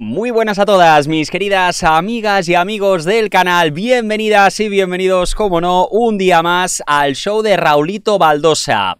Muy buenas a todas mis queridas amigas y amigos del canal, bienvenidas y bienvenidos, como no, un día más al show de Raulito Baldosa.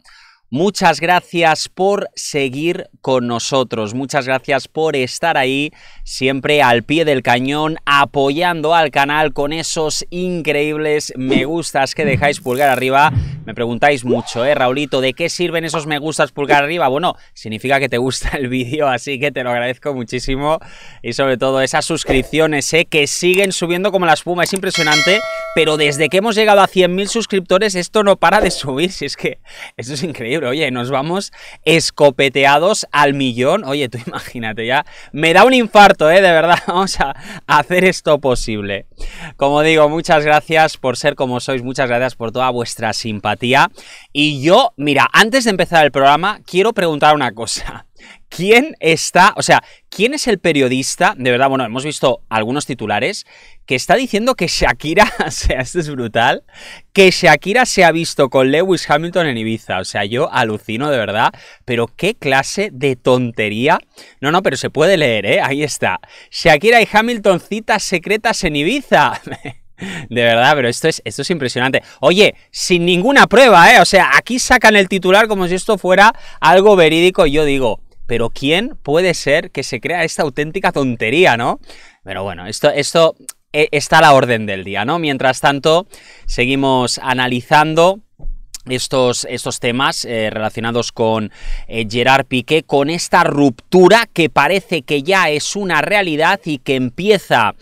Muchas gracias por seguir con nosotros, muchas gracias por estar ahí siempre al pie del cañón apoyando al canal con esos increíbles me gustas que dejáis pulgar arriba. Me preguntáis mucho, ¿eh, Raulito? ¿De qué sirven esos me gustas pulgar arriba? Bueno, significa que te gusta el vídeo, así que te lo agradezco muchísimo y sobre todo esas suscripciones, ¿eh? Que siguen subiendo como la espuma, es impresionante, pero desde que hemos llegado a 100.000 suscriptores esto no para de subir, si es que eso es increíble. Oye, nos vamos escopeteados al millón. Oye, tú imagínate ya. Me da un infarto, ¿eh? De verdad, vamos a hacer esto posible. Como digo, muchas gracias por ser como sois, muchas gracias por toda vuestra simpatía. Y yo, mira, antes de empezar el programa, quiero preguntar una cosa. ¿Quién está, o sea, quién es el periodista, de verdad, bueno, hemos visto algunos titulares, que está diciendo que Shakira, o sea, esto es brutal, que Shakira se ha visto con Lewis Hamilton en Ibiza, o sea, yo alucino de verdad, pero qué clase de tontería. No, no, pero se puede leer, ¿eh? Ahí está. Shakira y Hamilton citas secretas en Ibiza. De verdad, pero esto es, esto es impresionante. Oye, sin ninguna prueba, ¿eh? O sea, aquí sacan el titular como si esto fuera algo verídico y yo digo, pero ¿quién puede ser que se crea esta auténtica tontería, no? Pero bueno, esto, esto eh, está a la orden del día, ¿no? Mientras tanto, seguimos analizando estos, estos, temas eh, relacionados con eh, Gerard Piqué, con esta ruptura que parece que ya es una realidad y que empieza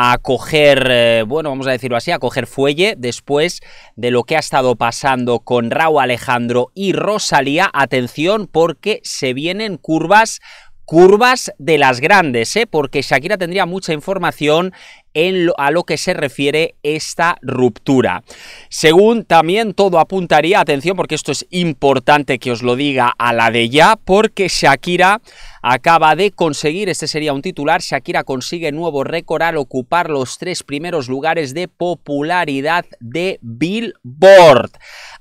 a coger, eh, bueno, vamos a decirlo así, a coger fuelle después de lo que ha estado pasando con Raúl Alejandro y Rosalía. Atención porque se vienen curvas curvas de las grandes, ¿eh? porque Shakira tendría mucha información en a lo que se refiere esta ruptura. Según también todo apuntaría, atención porque esto es importante que os lo diga a la de ya, porque Shakira acaba de conseguir, este sería un titular, Shakira consigue nuevo récord al ocupar los tres primeros lugares de popularidad de Billboard.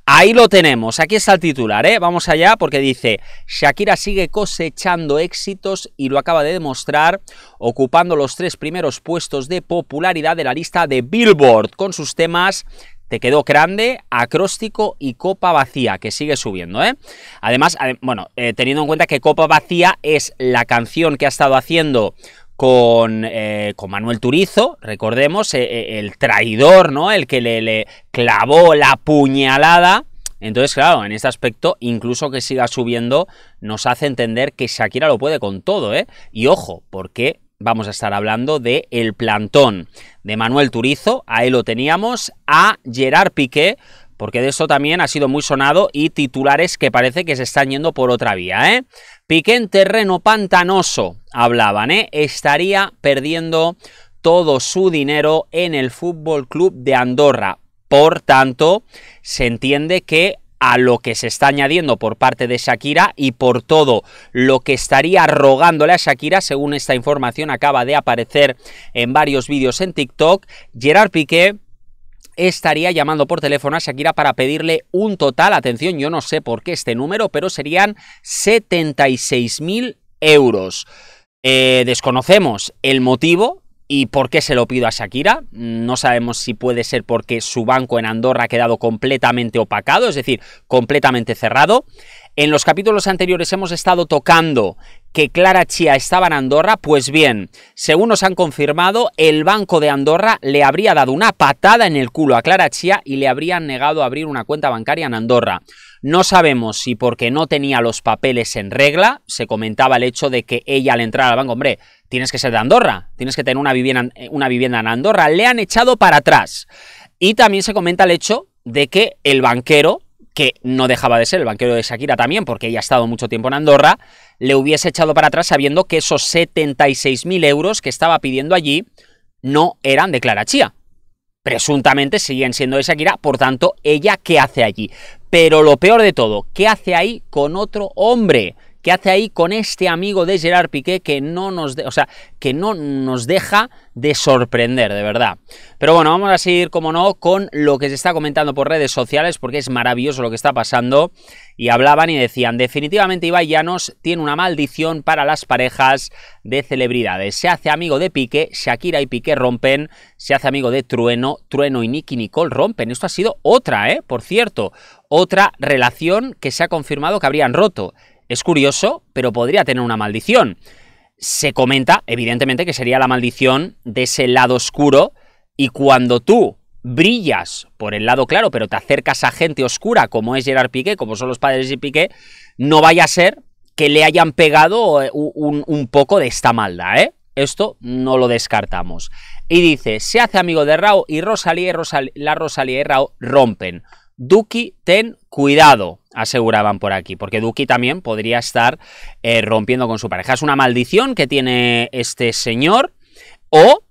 Ahí lo tenemos, aquí está el titular, ¿eh? Vamos allá porque dice, Shakira sigue cosechando éxitos y lo acaba de demostrar ocupando los tres primeros puestos de popularidad de la lista de Billboard con sus temas te quedó grande, acróstico y copa vacía, que sigue subiendo, ¿eh? Además, bueno, eh, teniendo en cuenta que copa vacía es la canción que ha estado haciendo con, eh, con, Manuel Turizo, recordemos, eh, el traidor, ¿no? El que le, clavó la puñalada. Entonces, claro, en este aspecto, incluso que siga subiendo, nos hace entender que Shakira lo puede con todo, ¿eh? Y ojo, porque vamos a estar hablando de el plantón de Manuel Turizo, ahí lo teníamos, a Gerard Piqué, porque de eso también ha sido muy sonado y titulares que parece que se están yendo por otra vía, ¿eh? Piqué en terreno pantanoso, hablaban, ¿eh? Estaría perdiendo todo su dinero en el Fútbol Club de Andorra. Por tanto, se entiende que a lo que se está añadiendo por parte de Shakira y por todo lo que estaría rogándole a Shakira, según esta información acaba de aparecer en varios vídeos en TikTok, Gerard Piqué estaría llamando por teléfono a Shakira para pedirle un total, atención, yo no sé por qué este número, pero serían 76.000 euros. Eh, desconocemos el motivo, ¿Y por qué se lo pido a Shakira? No sabemos si puede ser porque su banco en Andorra ha quedado completamente opacado, es decir, completamente cerrado. En los capítulos anteriores hemos estado tocando que Clara Chía estaba en Andorra, pues bien, según nos han confirmado, el Banco de Andorra le habría dado una patada en el culo a Clara Chía y le habrían negado abrir una cuenta bancaria en Andorra. No sabemos si porque no tenía los papeles en regla, se comentaba el hecho de que ella al entrar al banco, hombre, tienes que ser de Andorra, tienes que tener una vivienda, una vivienda en Andorra, le han echado para atrás. Y también se comenta el hecho de que el banquero, que no dejaba de ser el banquero de Shakira también, porque ella ha estado mucho tiempo en Andorra, le hubiese echado para atrás sabiendo que esos 76.000 euros que estaba pidiendo allí no eran de Clara Chía. Presuntamente siguen siendo de Shakira, por tanto, ¿ella qué hace allí? Pero lo peor de todo, ¿qué hace ahí con otro hombre? ¿Qué hace ahí con este amigo de Gerard Piqué que no nos, o sea, que no nos deja de sorprender, de verdad? Pero bueno, vamos a seguir, como no, con lo que se está comentando por redes sociales, porque es maravilloso lo que está pasando. Y hablaban y decían, definitivamente Ibai Llanos tiene una maldición para las parejas de celebridades. Se hace amigo de Piqué, Shakira y Piqué rompen, se hace amigo de Trueno, Trueno y Nicky Nicole rompen. Esto ha sido otra, ¿eh? Por cierto, otra relación que se ha confirmado que habrían roto. Es curioso, pero podría tener una maldición. Se comenta, evidentemente, que sería la maldición de ese lado oscuro y cuando tú brillas por el lado claro, pero te acercas a gente oscura como es Gerard Piqué, como son los padres de Piqué, no vaya a ser que le hayan pegado eh, un, poco de esta maldad, ¿eh? Esto no lo descartamos. Y dice, se hace amigo de Rao y Rosalía y la Rosalía y Rao rompen. Duki, ten cuidado, aseguraban por aquí, porque Duki también podría estar eh, rompiendo con su pareja. Es una maldición que tiene este señor, o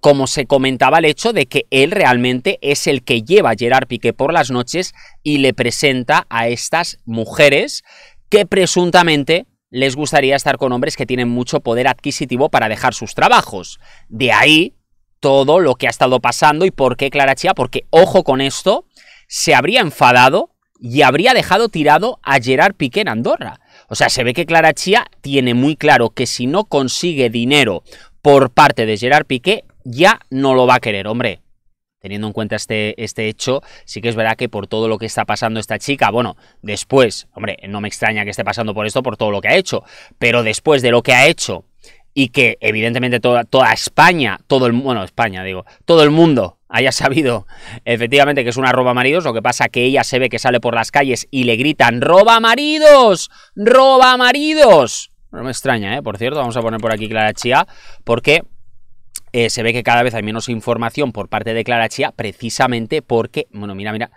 como se comentaba el hecho de que él realmente es el que lleva a Gerard Piqué por las noches y le presenta a estas mujeres que presuntamente les gustaría estar con hombres que tienen mucho poder adquisitivo para dejar sus trabajos. De ahí todo lo que ha estado pasando y por qué Clara Chía, porque ojo con esto, se habría enfadado y habría dejado tirado a Gerard Piqué en Andorra. O sea, se ve que Clara Chía tiene muy claro que si no consigue dinero por parte de Gerard Piqué, ya no lo va a querer, hombre. Teniendo en cuenta este, este hecho, sí que es verdad que por todo lo que está pasando esta chica, bueno, después, hombre, no me extraña que esté pasando por esto, por todo lo que ha hecho, pero después de lo que ha hecho y que evidentemente toda, España, todo el bueno, España digo, todo el mundo haya sabido efectivamente que es una roba maridos, lo que pasa que ella se ve que sale por las calles y le gritan ¡Roba maridos! ¡Roba maridos! No me extraña, ¿eh? Por cierto, vamos a poner por aquí Clara Chía, porque eh, se ve que cada vez hay menos información por parte de Clara Chía, precisamente porque, bueno, mira, mira,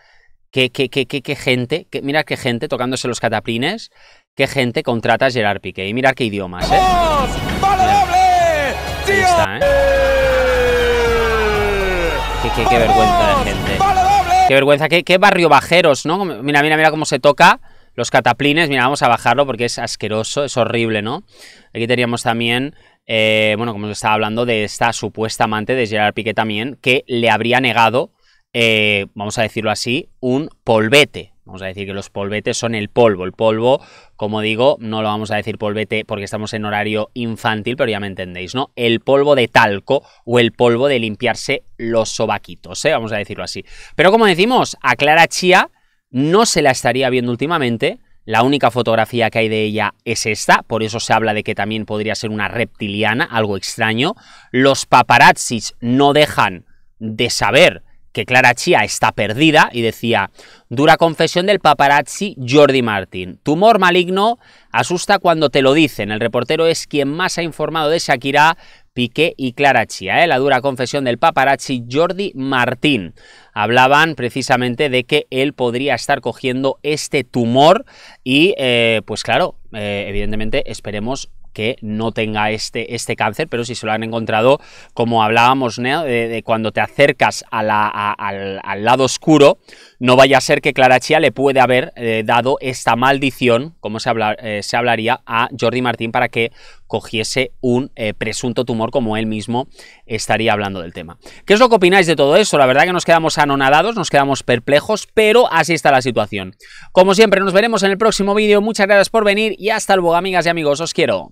qué, qué, qué, qué, gente, mira qué gente tocándose los cataplines, qué gente contrata a Gerard Piqué. Y mira qué idiomas, ¿eh? Ahí está, ¿eh? qué, vergüenza de gente. Qué vergüenza, qué, barrio bajeros, ¿no? Mira, mira, mira cómo se toca los cataplines. Mira, vamos a bajarlo porque es asqueroso, es horrible, ¿no? Aquí teníamos también, eh, bueno, como os estaba hablando, de esta supuesta amante de Gerard Piqué también, que le habría negado, eh, vamos a decirlo así, un polvete. Vamos a decir que los polvetes son el polvo. El polvo, como digo, no lo vamos a decir polvete porque estamos en horario infantil, pero ya me entendéis, ¿no? El polvo de talco o el polvo de limpiarse los sobaquitos, ¿eh? Vamos a decirlo así. Pero como decimos, a Clara Chía no se la estaría viendo últimamente. La única fotografía que hay de ella es esta, por eso se habla de que también podría ser una reptiliana, algo extraño. Los paparazzis no dejan de saber que Clara Chía está perdida y decía, dura confesión del paparazzi Jordi Martín. Tumor maligno asusta cuando te lo dicen. El reportero es quien más ha informado de Shakira, Piqué y Clara Chía. ¿eh? La dura confesión del paparazzi Jordi Martín. Hablaban precisamente de que él podría estar cogiendo este tumor y, eh, pues claro, eh, evidentemente esperemos que no tenga este, este cáncer, pero si se lo han encontrado, como hablábamos, de, cuando te acercas al, lado oscuro, no vaya a ser que Clara Chía le puede haber eh, dado esta maldición, como se, eh, se hablaría, a Jordi Martín para que cogiese un eh, presunto tumor como él mismo estaría hablando del tema. ¿Qué es lo que opináis de todo eso? La verdad que nos quedamos anonadados, nos quedamos perplejos, pero así está la situación. Como siempre, nos veremos en el próximo vídeo. Muchas gracias por venir y hasta luego, amigas y amigos. Os quiero.